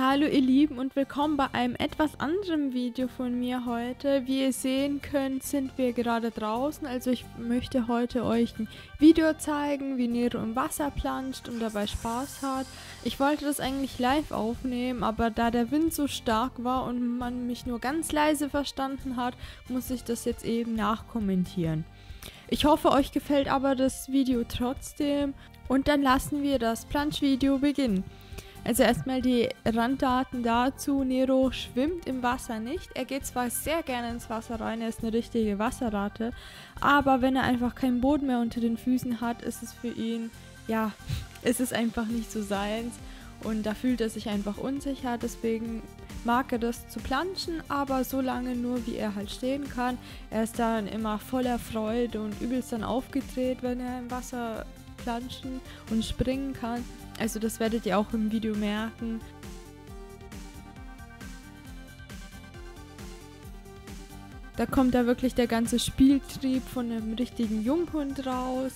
Hallo ihr Lieben und willkommen bei einem etwas anderen Video von mir heute. Wie ihr sehen könnt, sind wir gerade draußen. Also ich möchte heute euch ein Video zeigen, wie Nero im Wasser planscht und dabei Spaß hat. Ich wollte das eigentlich live aufnehmen, aber da der Wind so stark war und man mich nur ganz leise verstanden hat, muss ich das jetzt eben nachkommentieren. Ich hoffe, euch gefällt aber das Video trotzdem und dann lassen wir das Planschvideo beginnen. Also erstmal die Randdaten dazu. Nero schwimmt im Wasser nicht. Er geht zwar sehr gerne ins Wasser rein, er ist eine richtige Wasserrate, aber wenn er einfach keinen Boden mehr unter den Füßen hat, ist es für ihn, ja, ist es einfach nicht so seins. Und da fühlt er sich einfach unsicher, deswegen mag er das zu planschen, aber so lange nur, wie er halt stehen kann. Er ist dann immer voller Freude und übelst dann aufgedreht, wenn er im Wasser planschen und springen kann. Also das werdet ihr auch im Video merken. Da kommt da wirklich der ganze Spieltrieb von einem richtigen Junghund raus.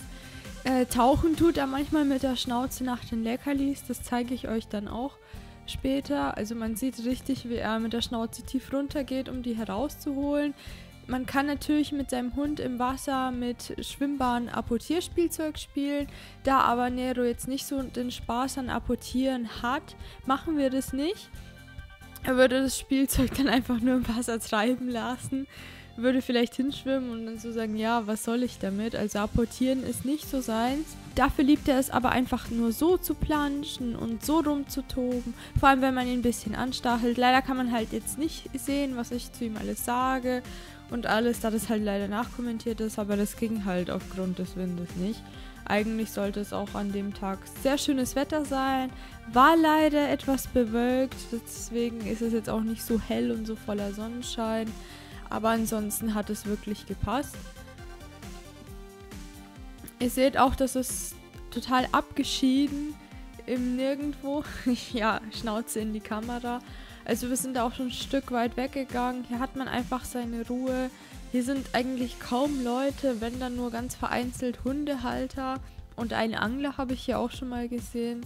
Äh, tauchen tut er manchmal mit der Schnauze nach den Leckerlis. Das zeige ich euch dann auch später. Also man sieht richtig, wie er mit der Schnauze tief runter geht, um die herauszuholen. Man kann natürlich mit seinem Hund im Wasser mit schwimmbaren Apportierspielzeug spielen. Da aber Nero jetzt nicht so den Spaß an Apportieren hat, machen wir das nicht. Er würde das Spielzeug dann einfach nur im Wasser treiben lassen, würde vielleicht hinschwimmen und dann so sagen, ja, was soll ich damit? Also apportieren ist nicht so seins. Dafür liebt er es aber einfach nur so zu planschen und so rumzutoben. Vor allem, wenn man ihn ein bisschen anstachelt. Leider kann man halt jetzt nicht sehen, was ich zu ihm alles sage und alles, da das halt leider nachkommentiert ist, aber das ging halt aufgrund des Windes nicht. Eigentlich sollte es auch an dem Tag sehr schönes Wetter sein, war leider etwas bewölkt, deswegen ist es jetzt auch nicht so hell und so voller Sonnenschein, aber ansonsten hat es wirklich gepasst. Ihr seht auch, dass es total abgeschieden im Nirgendwo. ja, Schnauze in die Kamera. Also wir sind auch schon ein Stück weit weggegangen. Hier hat man einfach seine Ruhe. Hier sind eigentlich kaum Leute, wenn dann nur ganz vereinzelt Hundehalter. Und einen Angler habe ich hier auch schon mal gesehen.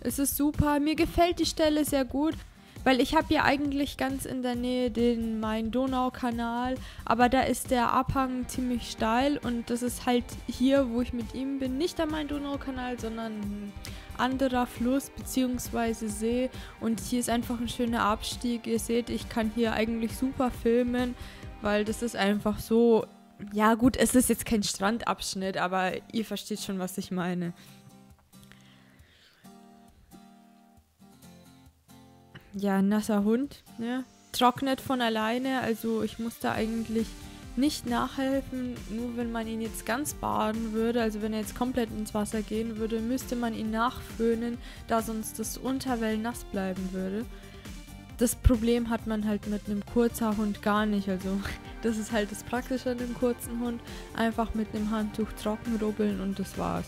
Es ist super. Mir gefällt die Stelle sehr gut. Weil ich habe ja eigentlich ganz in der Nähe den Main-Donau-Kanal, aber da ist der Abhang ziemlich steil und das ist halt hier, wo ich mit ihm bin, nicht der Main-Donau-Kanal, sondern ein anderer Fluss bzw. See und hier ist einfach ein schöner Abstieg. Ihr seht, ich kann hier eigentlich super filmen, weil das ist einfach so, ja gut, es ist jetzt kein Strandabschnitt, aber ihr versteht schon, was ich meine. Ja, nasser Hund, ne? Trocknet von alleine, also ich muss da eigentlich nicht nachhelfen, nur wenn man ihn jetzt ganz baden würde, also wenn er jetzt komplett ins Wasser gehen würde, müsste man ihn nachföhnen, da sonst das Unterwell nass bleiben würde. Das Problem hat man halt mit einem kurzer Hund gar nicht, also das ist halt das Praktische an dem kurzen Hund, einfach mit einem Handtuch trocken rubbeln und das war's.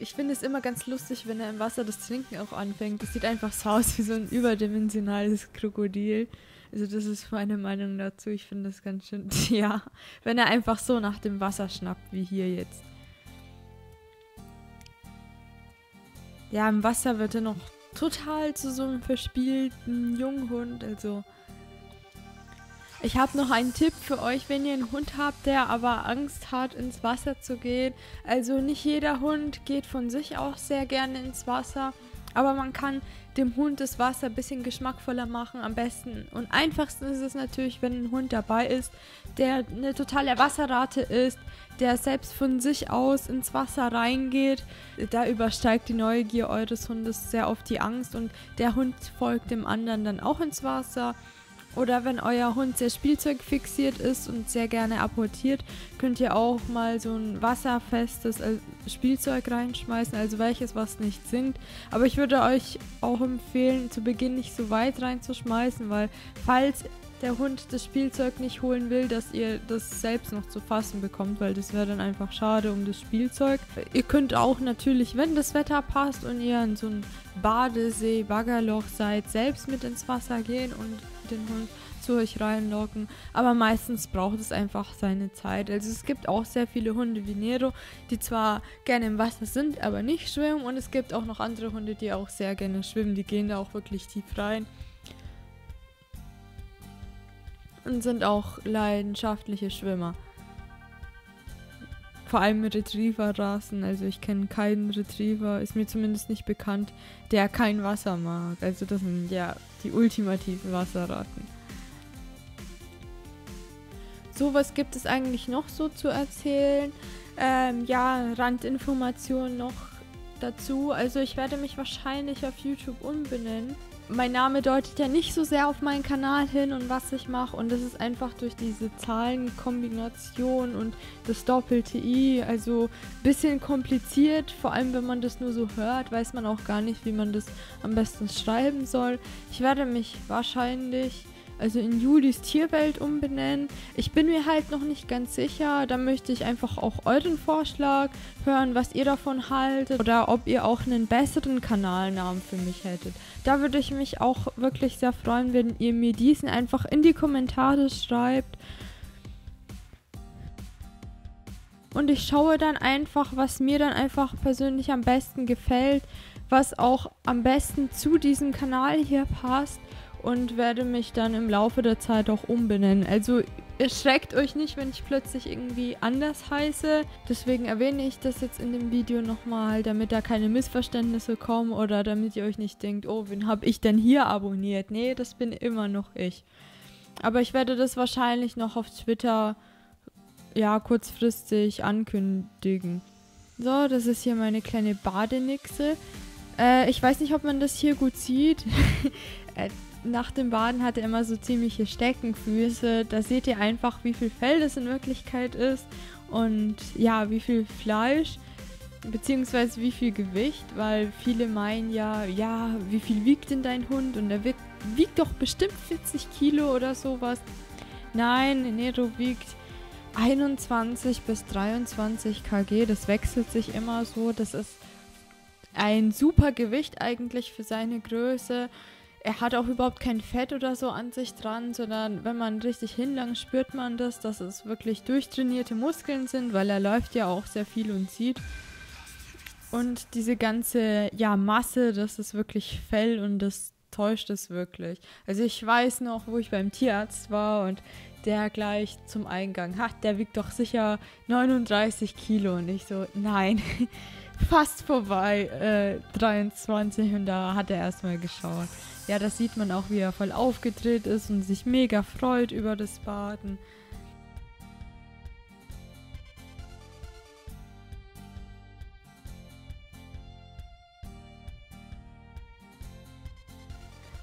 Ich finde es immer ganz lustig, wenn er im Wasser das Trinken auch anfängt. Das sieht einfach so aus wie so ein überdimensionales Krokodil. Also das ist meine Meinung dazu. Ich finde das ganz schön, ja, wenn er einfach so nach dem Wasser schnappt, wie hier jetzt. Ja, im Wasser wird er noch total zu so einem verspielten Junghund. Also ich habe noch einen Tipp für euch, wenn ihr einen Hund habt, der aber Angst hat, ins Wasser zu gehen. Also nicht jeder Hund geht von sich aus sehr gerne ins Wasser. Aber man kann dem Hund das Wasser ein bisschen geschmackvoller machen. Am besten und einfachsten ist es natürlich, wenn ein Hund dabei ist, der eine totale Wasserrate ist, der selbst von sich aus ins Wasser reingeht. Da übersteigt die Neugier eures Hundes sehr oft die Angst und der Hund folgt dem anderen dann auch ins Wasser. Oder wenn euer Hund sehr spielzeugfixiert ist und sehr gerne apportiert, könnt ihr auch mal so ein wasserfestes äh, Spielzeug reinschmeißen, also welches, was nicht sinkt. Aber ich würde euch auch empfehlen, zu Beginn nicht so weit reinzuschmeißen, weil falls der Hund das Spielzeug nicht holen will, dass ihr das selbst noch zu fassen bekommt, weil das wäre dann einfach schade um das Spielzeug. Ihr könnt auch natürlich, wenn das Wetter passt und ihr in so ein Badesee, Baggerloch seid, selbst mit ins Wasser gehen und den Hund zu euch reinlocken. Aber meistens braucht es einfach seine Zeit. Also es gibt auch sehr viele Hunde wie Nero, die zwar gerne im Wasser sind, aber nicht schwimmen. Und es gibt auch noch andere Hunde, die auch sehr gerne schwimmen. Die gehen da auch wirklich tief rein. Und sind auch leidenschaftliche Schwimmer. Vor allem Retriever-Rassen. Also ich kenne keinen Retriever, ist mir zumindest nicht bekannt, der kein Wasser mag. Also das sind ja die ultimativen Wasserratten. So, was gibt es eigentlich noch so zu erzählen? Ähm, ja, Randinformationen noch dazu. Also ich werde mich wahrscheinlich auf YouTube umbenennen. Mein Name deutet ja nicht so sehr auf meinen Kanal hin und was ich mache. Und das ist einfach durch diese Zahlenkombination und das doppelte I. Also ein bisschen kompliziert. Vor allem, wenn man das nur so hört, weiß man auch gar nicht, wie man das am besten schreiben soll. Ich werde mich wahrscheinlich also in Julis Tierwelt umbenennen. Ich bin mir halt noch nicht ganz sicher. Da möchte ich einfach auch euren Vorschlag hören, was ihr davon haltet oder ob ihr auch einen besseren Kanalnamen für mich hättet. Da würde ich mich auch wirklich sehr freuen, wenn ihr mir diesen einfach in die Kommentare schreibt. Und ich schaue dann einfach, was mir dann einfach persönlich am besten gefällt, was auch am besten zu diesem Kanal hier passt und werde mich dann im Laufe der Zeit auch umbenennen. Also erschreckt euch nicht, wenn ich plötzlich irgendwie anders heiße. Deswegen erwähne ich das jetzt in dem Video nochmal, damit da keine Missverständnisse kommen oder damit ihr euch nicht denkt, oh, wen habe ich denn hier abonniert? Nee, das bin immer noch ich. Aber ich werde das wahrscheinlich noch auf Twitter ja kurzfristig ankündigen. So, das ist hier meine kleine Badenixe. Äh, ich weiß nicht, ob man das hier gut sieht. äh, nach dem Baden hat er immer so ziemliche Steckenfüße. Da seht ihr einfach, wie viel Fell das in Wirklichkeit ist und ja, wie viel Fleisch beziehungsweise wie viel Gewicht, weil viele meinen ja, ja, wie viel wiegt denn dein Hund? Und er wiegt, wiegt doch bestimmt 40 Kilo oder sowas. Nein, Nero wiegt 21 bis 23 kg. Das wechselt sich immer so. Das ist ein super Gewicht eigentlich für seine Größe er hat auch überhaupt kein Fett oder so an sich dran, sondern wenn man richtig hinlangt, spürt man das, dass es wirklich durchtrainierte Muskeln sind, weil er läuft ja auch sehr viel und sieht. Und diese ganze ja, Masse, das ist wirklich Fell und das täuscht es wirklich. Also ich weiß noch, wo ich beim Tierarzt war und der gleich zum Eingang, ha, der wiegt doch sicher 39 Kilo. Und ich so, nein, fast vorbei, äh, 23. Und da hat er erstmal geschaut. Ja, das sieht man auch, wie er voll aufgedreht ist und sich mega freut über das Baden.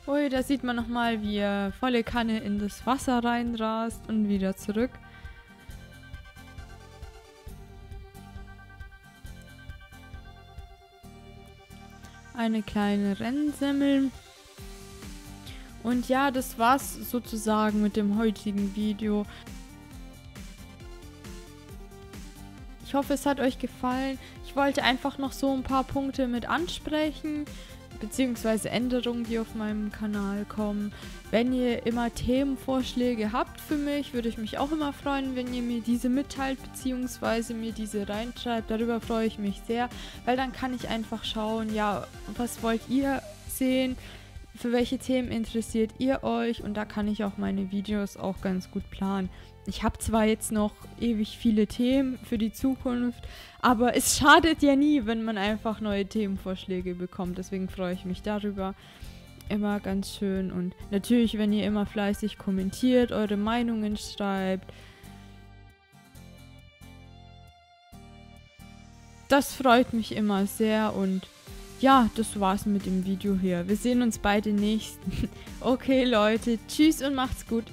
Ui, da sieht man nochmal, wie er volle Kanne in das Wasser reinrast und wieder zurück. Eine kleine Rennsemmel. Und ja, das war's sozusagen mit dem heutigen Video. Ich hoffe, es hat euch gefallen. Ich wollte einfach noch so ein paar Punkte mit ansprechen, beziehungsweise Änderungen, die auf meinem Kanal kommen. Wenn ihr immer Themenvorschläge habt für mich, würde ich mich auch immer freuen, wenn ihr mir diese mitteilt, beziehungsweise mir diese reinschreibt. Darüber freue ich mich sehr, weil dann kann ich einfach schauen, ja, was wollt ihr sehen? Für welche Themen interessiert ihr euch und da kann ich auch meine Videos auch ganz gut planen. Ich habe zwar jetzt noch ewig viele Themen für die Zukunft, aber es schadet ja nie, wenn man einfach neue Themenvorschläge bekommt. Deswegen freue ich mich darüber. Immer ganz schön und natürlich, wenn ihr immer fleißig kommentiert, eure Meinungen schreibt. Das freut mich immer sehr und ja, das war's mit dem Video hier. Wir sehen uns bei den nächsten. Okay, Leute. Tschüss und macht's gut.